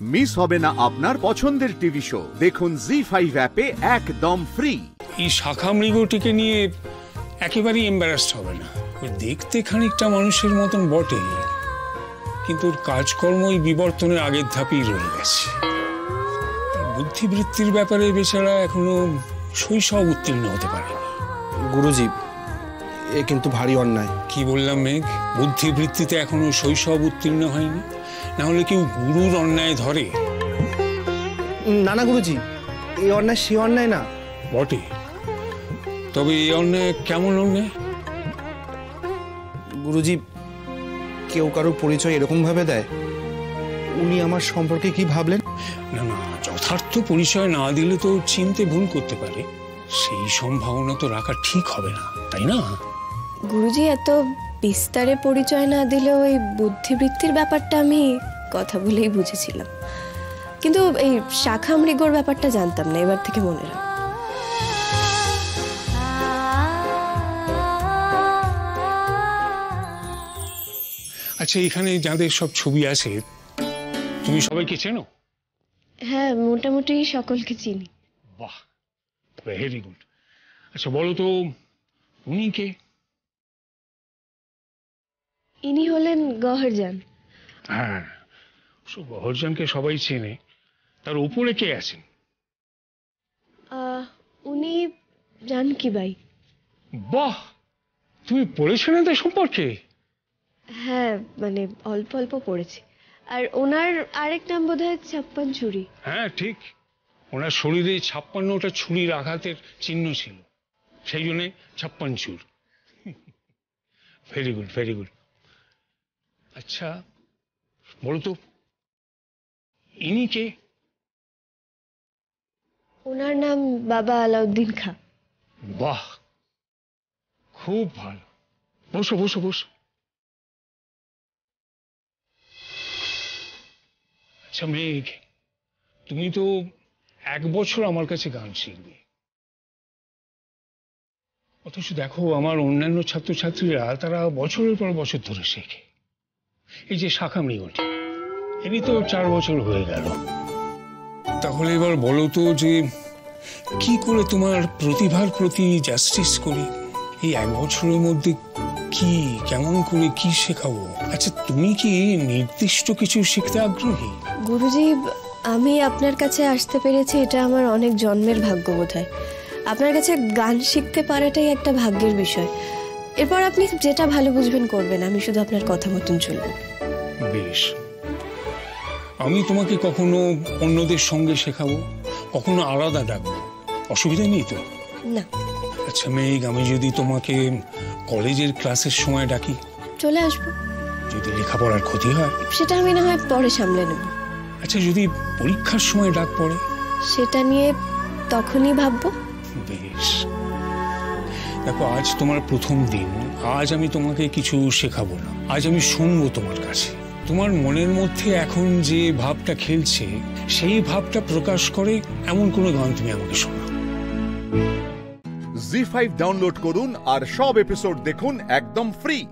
Miss হবে না আপনার পছন্দের টিভি শো। দেখুন জি ফাইভ অ্যাপে একদম ফ্রি এই শাখা মৃগটিকে নিয়ে একেবারেই এম্বারাসড হবে না। দেখতে খানিকটা মানুষের মতন বটে কিন্তু ওর কাজকর্ম ওই বিবর্তনের আগের ধাপেই রয়ে গেছে। বুদ্ধিবৃত্তির ব্যাপারে বেচারা এখনও শৈশব উত্তীর্ণ হতে পারেনি। গুরুজি এ কিন্তু ভারী অন্যায়। কি বললাম মেঘ? বুদ্ধিবৃত্তিতে এখনও শৈশব উত্তীর্ণ হয়নি? না হলে কেউ গুরুর অন্যায় ধরে? না না গুরুজি এই অন্যায় সে অন্যায় না। বটে। তবে এই অন্যায় কেমন অন্যায়? গুরুজি কেউ কারোর পরিচয় এরকম ভাবে দেয়? উনি আমার সম্পর্কে কি ভাবলেন? না না যথার্থ পরিচয় না দিলে তো চিনতে ভুল করতে পারে। সেই সম্ভাবনা তো রাখা ঠিক হবে না তাই না? গুরুজি এত বিস্তারে পরিচয় না দিলেও এই বুদ্ধিবৃত্তির ব্যাপারটা আমি কথা বলেই বুঝেছিলাম। কিন্তু এই শাখা মৃগর ব্যাপারটা জানতাম না এবার থেকে মনে রাখ। আচ্ছা এখানে যাদের সব ছবি আছে তুমি সবাইকে চেনো? হ্যাঁ মোটামুটি সকলকে চিনি। বাহ ভেরি গুড আচ্ছা বলো তো উনি কে? ইনি হলেন গহরজান। হ্যাঁ গহরজানকে সবাই চেনে। তার উপরে কে আছেন? উনি জানকি বাই বাহ তুমি পড়েছো না তার সম্পর্কে? হ্যাঁ মানে অল্প অল্প পড়েছি। আর ওনার আরেক নাম বোধ হয় ছাপ্পান চুরি হ্যাঁ ঠিক। ওনার শরীরে ছাপ্পান্নটা ছুরির আঘাতের চিহ্ন ছিল। সেই জন্যে ছাপ্পান চুর ভেরি গুড ভেরি গুড আচ্ছা। বলো তো। ইনি কে? ওনার নাম বাবা আলাউদ্দিন খা। বাহ খুব ভালো। বসো বসো বসো। আচ্ছা মেঘ তুমি তো এক বছর আমার কাছে গান শিখবে। অথচ দেখো আমার অন্যান্য ছাত্রছাত্রীরা তারা বছরের পর বছর ধরে শেখে। এই যে শাখা মৃগটি এরই তো চার বছর হয়ে গেল। তাহলে এবার বলো তো যে কি করে তোমার প্রতিভার প্রতি জাস্টিস করি? এই এক বছরের মধ্যে কি কেমন করে কি শেখাবো? আচ্ছা তুমি কি নির্দিষ্ট কিছু শিখতে আগ্রহী? গুরুজি আমি আপনার কাছে আসতে পেরেছি এটা আমার অনেক জন্মের ভাগ্য বোধ হয় আপনার কাছে গান শিখতে পারাটাই একটা ভাগ্যের বিষয়। এরপর আপনি যেটা ভালো বুঝবেন করবেন আমি শুধু আপনার কথা মতন চলবো। বেশ। আমি তোমাকে কখনো অন্যদের সঙ্গে শেখাবো? কখনো আলাদা ডাকবো? অসুবিধা নেই তো? না। আচ্ছা মেঘ আমি যদি তোমাকে কলেজের ক্লাসের সময় ডাকি? চলে আসব। যদি লেখাপড়ার ক্ষতি হয়? সেটা আমি না হয় পরে সামলে নেব। আচ্ছা যদি পরীক্ষার সময় ডাক পড়ে? সেটা নিয়ে তখনই ভাববো। বেশ। দেখো, আজ তোমার প্রথম দিন। আজ আমি তোমাকে কিছু শেখাবো না। আজ আমি শুনব তোমার কাছে। তোমার মনের মধ্যে এখন যে ভাবটা খেলছে, সেই ভাবটা প্রকাশ করে এমন কোনো গান তুমি আমাকে শোনাও। জি ফাইভ ডাউনলোড করুন আর সব এপিসোড দেখুন একদম ফ্রি।